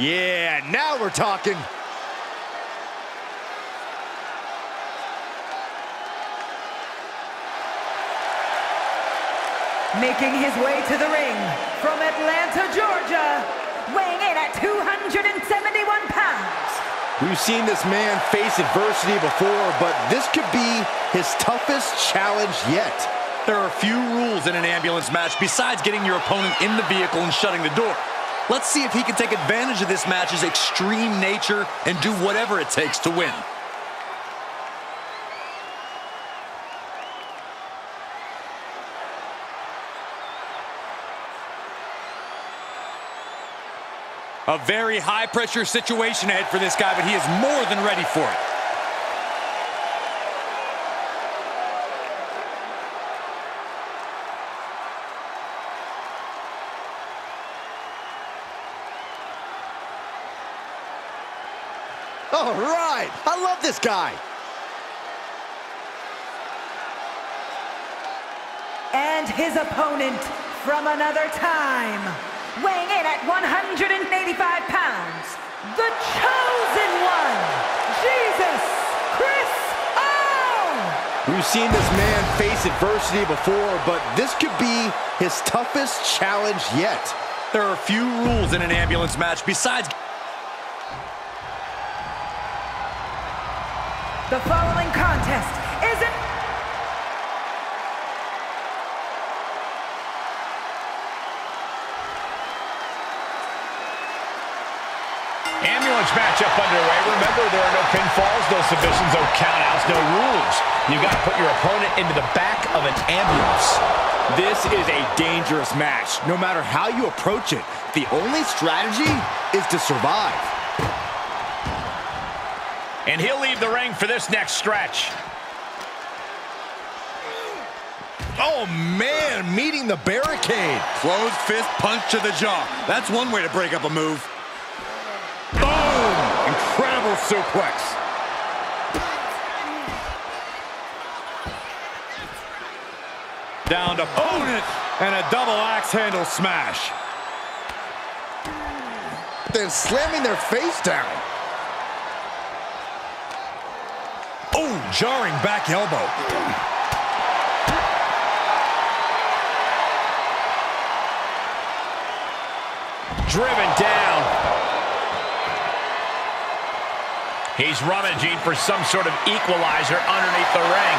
Yeah, now we're talking. Making his way to the ring from Atlanta, Georgia, weighing in at 271 pounds. We've seen this man face adversity before, but this could be his toughest challenge yet. There are a few rules in an ambulance match besides getting your opponent in the vehicle and shutting the door. Let's see if he can take advantage of this match's extreme nature and do whatever it takes to win. A very high-pressure situation ahead for this guy, but he is more than ready for it. All right, I love this guy. And his opponent from another time, weighing in at 185 pounds, the Chosen One, Jesus Chris O! We've seen this man face adversity before, but this could be his toughest challenge yet. There are few rules in an ambulance match besides... The following contest is an Ambulance matchup underway. Remember, there are no pinfalls, no submissions, no countouts, no rules. You've got to put your opponent into the back of an ambulance. This is a dangerous match. No matter how you approach it, the only strategy is to survive. And he'll leave the ring for this next stretch. Oh, man, meeting the barricade. Closed fist punch to the jaw. That's one way to break up a move. Boom! Incredible suplex. Down to opponent and a double axe handle smash. Then slamming their face down. Jarring back elbow. Driven down. He's rummaging for some sort of equalizer underneath the ring.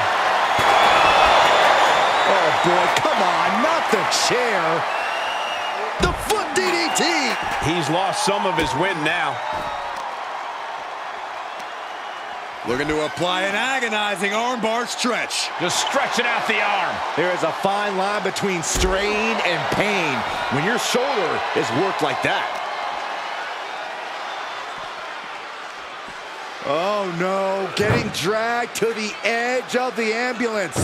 Oh, boy, come on, not the chair. The foot DDT. He's lost some of his wind now. Looking to apply an agonizing armbar stretch. Just stretching out the arm. There is a fine line between strain and pain when your shoulder is worked like that. Oh no, getting dragged to the edge of the ambulance.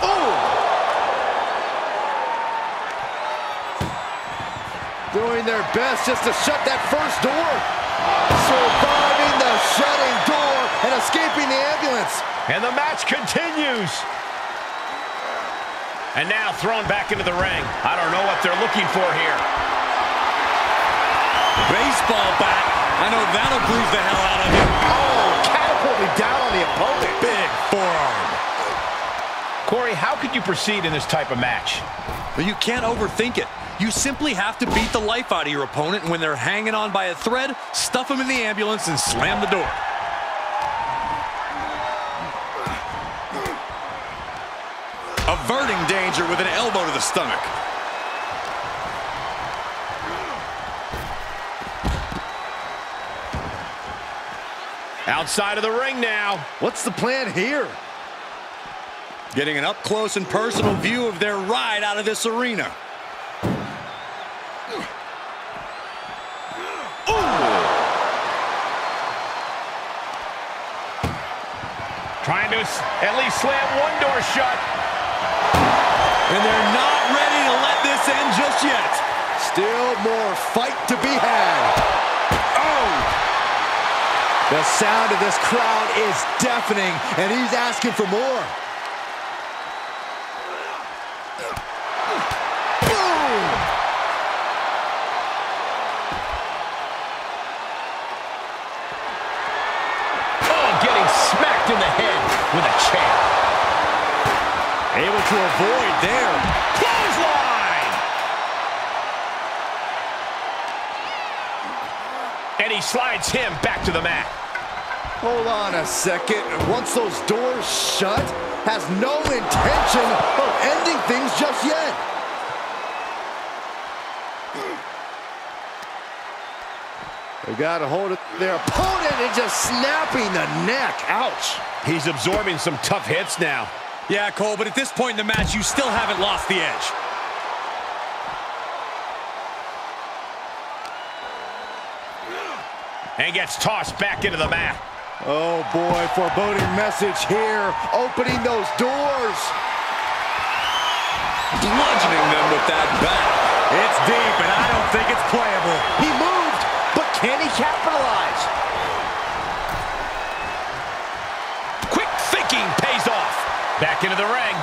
Oh! Doing their best just to shut that first door. Surviving the shutting door and escaping the ambulance. And the match continues. And now thrown back into the ring. I don't know what they're looking for here. Baseball bat. I know that'll bruise the hell out of him. Oh, catapulted down on the opponent. Big forearm. Corey, how could you proceed in this type of match? But you can't overthink it. You simply have to beat the life out of your opponent, and when they're hanging on by a thread, stuff them in the ambulance and slam the door. Averting danger with an elbow to the stomach. Outside of the ring now. What's the plan here? Getting an up-close and personal view of their ride out of this arena. Trying to at least slam one door shut. And they're not ready to let this end just yet. Still more fight to be had. Oh! The sound of this crowd is deafening, and he's asking for more. To avoid there. Clothesline! And he slides him back to the mat. Hold on a second. Once those doors shut, has no intention of ending things just yet. They got a hold of their opponent and just snapping the neck. Ouch. He's absorbing some tough hits now. Yeah, Cole, but at this point in the match, you still haven't lost the edge. And gets tossed back into the mat. Oh boy, foreboding message here. Opening those doors. Bludgeoning them with that bat. It's deep, and I don't think it's playable. Back into the ring.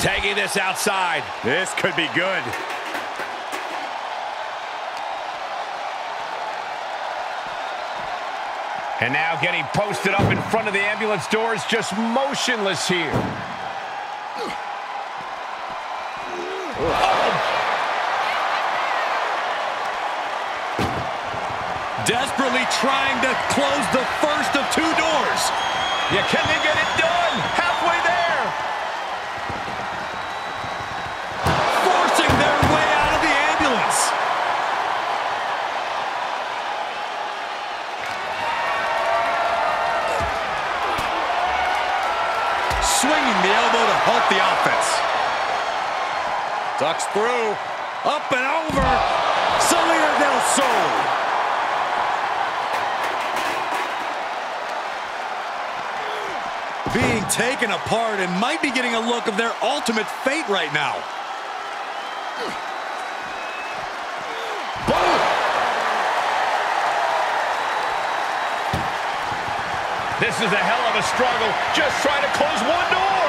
Tagging this outside. This could be good. And now getting posted up in front of the ambulance doors, just motionless here. Desperately trying to close the first of two doors. Yeah, can they get it done? Halfway there. Forcing their way out of the ambulance. Swinging the elbow to halt the offense. Ducks through. Up and over. Salida del Sol. Being taken apart and might be getting a look of their ultimate fate right now. This is a hell of a struggle. Just trying to close one door.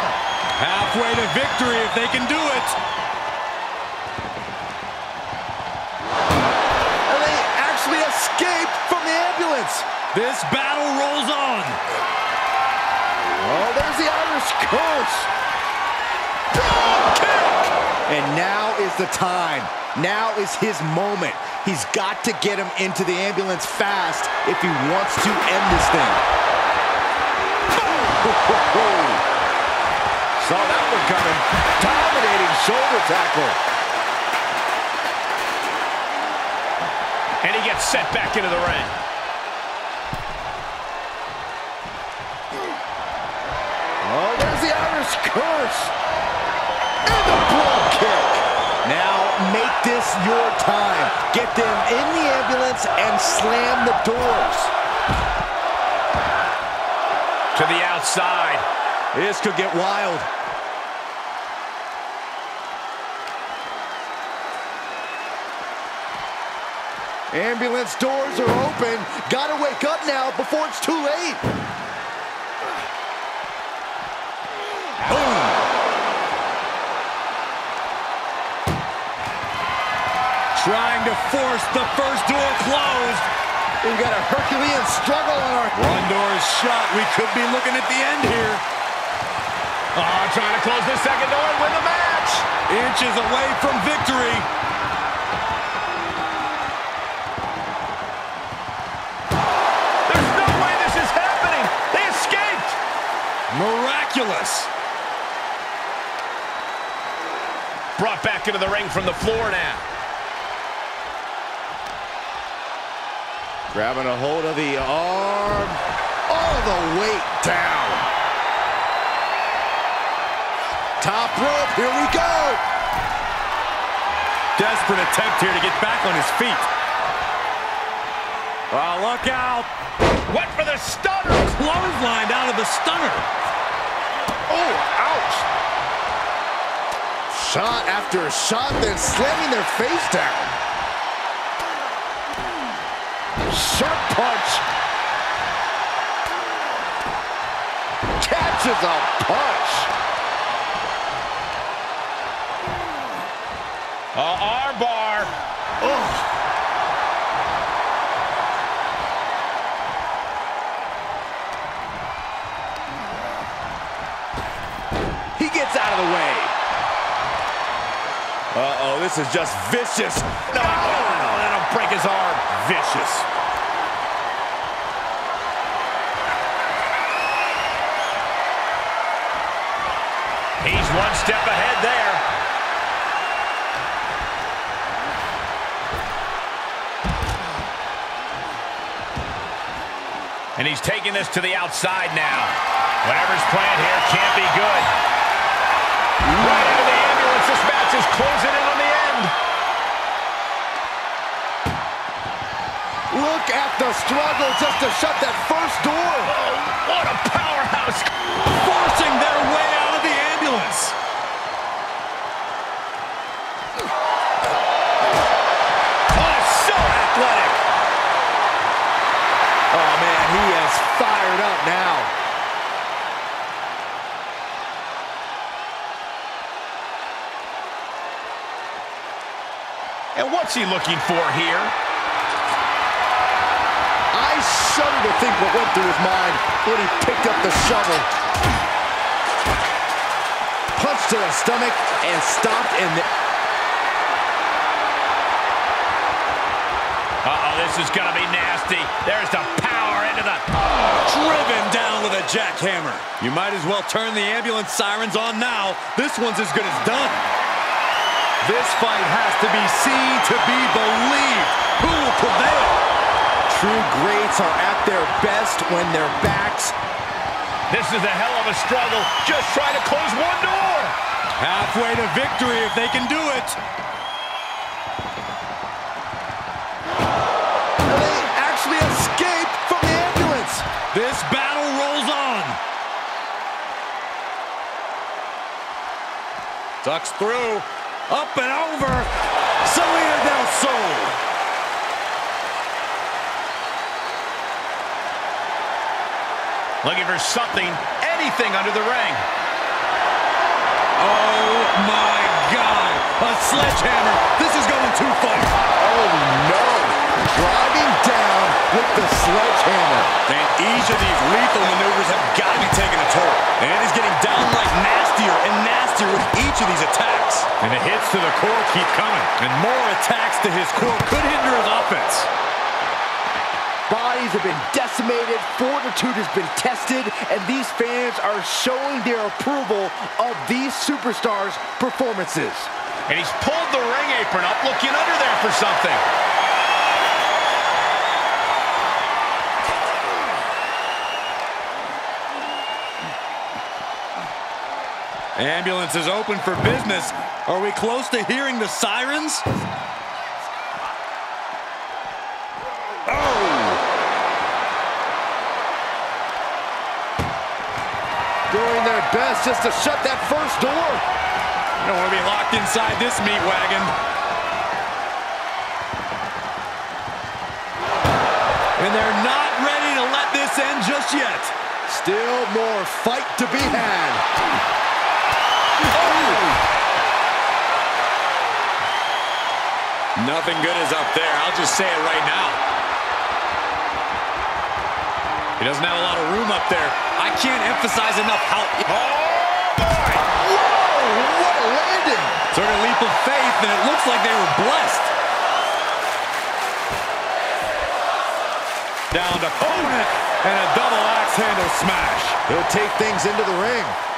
Halfway to victory if they can do it. And they actually escaped from the ambulance. This battle rolls on. Oh, there's the Irish curse. And now is the time. Now is his moment. He's got to get him into the ambulance fast if he wants to end this thing. Saw that one coming. Dominating shoulder tackle. And he gets set back into the ring. Curse. And the blow kick. Now make this your time. Get them in the ambulance and slam the doors. To the outside. This could get wild. Ambulance doors are open. Gotta wake up now before it's too late. Boom. Trying to force the first door closed. We've got a Herculean struggle on our... One door is shut. We could be looking at the end here. Oh, trying to close the second door and win the match. Inches away from victory. There's no way this is happening. They escaped. Miraculous. Brought back into the ring from the floor now. Grabbing a hold of the arm. All the weight down. Top rope, here we go. Desperate attempt here to get back on his feet. Oh, look out. Went for the stunner. Clotheslined out of the stunner. Oh, ouch. Shot after shot, then slamming their face down. Sharp punch. Catches a punch. Uh, arm bar. Uh-oh, this is just vicious. No, oh, that'll break his arm. Vicious. He's one step ahead there. And he's taking this to the outside now. Whatever's planned here can't be good. Right into the ambulance. This match is closing in on the end. Look at the struggle just to shut that first door. Oh, what a powerhouse. Forcing their way out of the ambulance. Oh, so athletic. Oh, man, he is fired up now. And what's he looking for here? I shudder to think what went through his mind when he picked up the shovel. Punch to the stomach and stopped in the... Uh-oh, this is going to be nasty. There's the power into the... Driven down with a jackhammer. You might as well turn the ambulance sirens on now. This one's as good as done. This fight has to be seen to be believed. Who will prevail? True greats are at their best when their backs... This is a hell of a struggle. Just trying to close one door. Halfway to victory if they can do it. They actually escaped from the ambulance. This battle rolls on. Ducks through. Up and over. Salida Del Sol. Looking for something, anything under the ring. Oh my God. A sledgehammer. This is going too far. Oh, no. Driving down with the sledgehammer. And each of these lethal maneuvers have got to be taking a toll. And he's getting downright nastier and nastier with each of these attacks. And the hits to the core keep coming. And more attacks to his core could hinder his offense. Bodies have been decimated, fortitude has been tested, and these fans are showing their approval of these superstars' performances. And he's pulled the ring apron up, looking under there for something. Ambulance is open for business. Are we close to hearing the sirens? Oh! Doing their best just to shut that first door. You don't want to be locked inside this meat wagon. And they're not ready to let this end just yet. Still more fight to be had. Nothing good is up there. I'll just say it right now. He doesn't have a lot of room up there. I can't emphasize enough how... oh Whoa, what a landing. Took a leap of faith, and it looks like they were blessed. Down to opponent, and a double axe handle smash. He'll take things into the ring.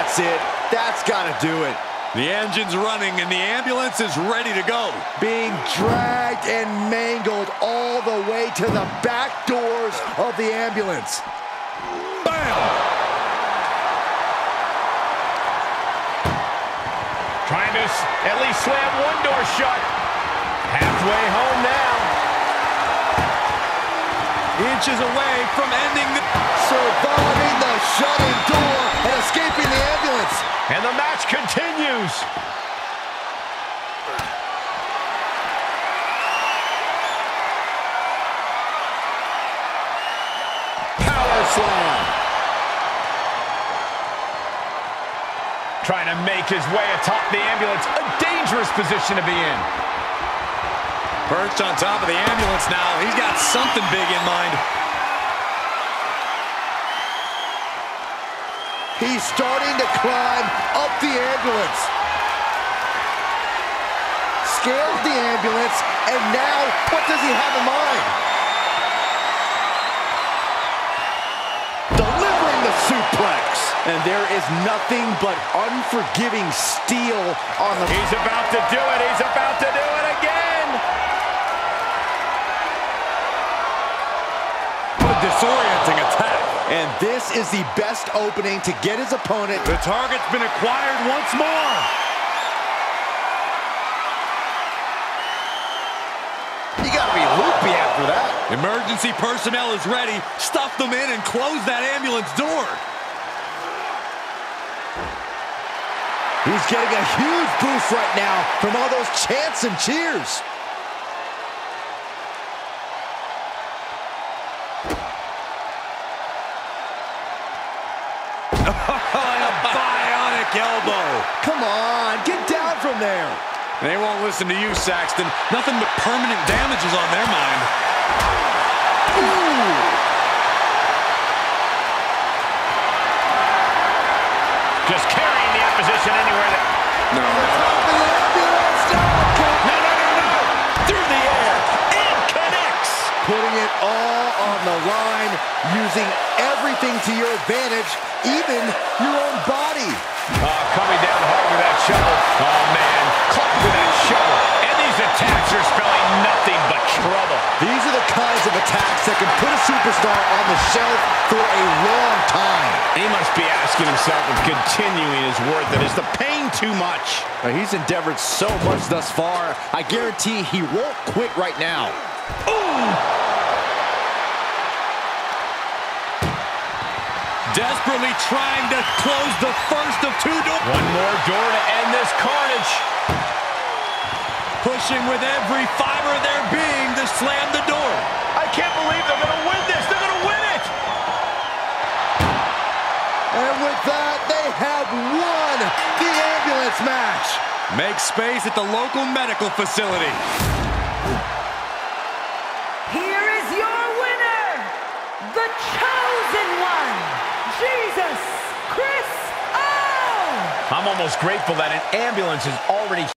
That's it. That's got to do it. The engine's running, and the ambulance is ready to go. Being dragged and mangled all the way to the back doors of the ambulance. Bam! Trying to at least slam one door shut. Halfway home now. Inches away from ending the... Surviving the shutting door and escaping the ambulance. And the match continues. Power slam. Trying to make his way atop the ambulance. A dangerous dangerous position to be in. Perched on top of the ambulance now. He's got something big in mind. He's starting to climb up the ambulance. Scales the ambulance, and now what does he have in mind? Delivering the suplex. And there is nothing but unforgiving steel on the... He's about to do it. He's about to do it again. What a disorienting attack. And this is the best opening to get his opponent. The target's been acquired once more. You gotta be loopy after that. Emergency personnel is ready. Stuff them in and close that ambulance door. He's getting a huge boost right now from all those chants and cheers. And a bionic elbow. Come on, get down from there. They won't listen to you, Saxton. Nothing but permanent damages on their mind. Ooh. Just carrying the opposition anywhere. That... No. Through the air. And connects. Putting it all on the line, using everything to your advantage, even your own body. Oh, coming down hard with that shovel. Oh, man. Caught with that shovel. And these attacks are spelling nothing but trouble. These are the kinds of attacks that can put a superstar on the shelf for a long time. He must be asking himself if continuing is worth it. Is the pain too much? Now, he's endeavored so much thus far. I guarantee he won't quit right now. Desperately trying to close the first of two doors. One more door to end this carnage. Pushing with every fiber of their being to slam the door. I can't believe they're going to win this. They're going to win it. And with that, they have won the ambulance match. Make space at the local medical facility. I'm almost grateful that an ambulance is already